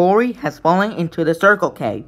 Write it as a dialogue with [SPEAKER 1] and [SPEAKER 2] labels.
[SPEAKER 1] Corey has fallen into the Circle cave.